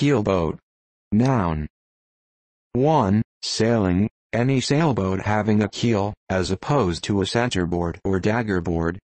Keelboat. Noun. 1. Sailing, any sailboat having a keel, as opposed to a centerboard or daggerboard,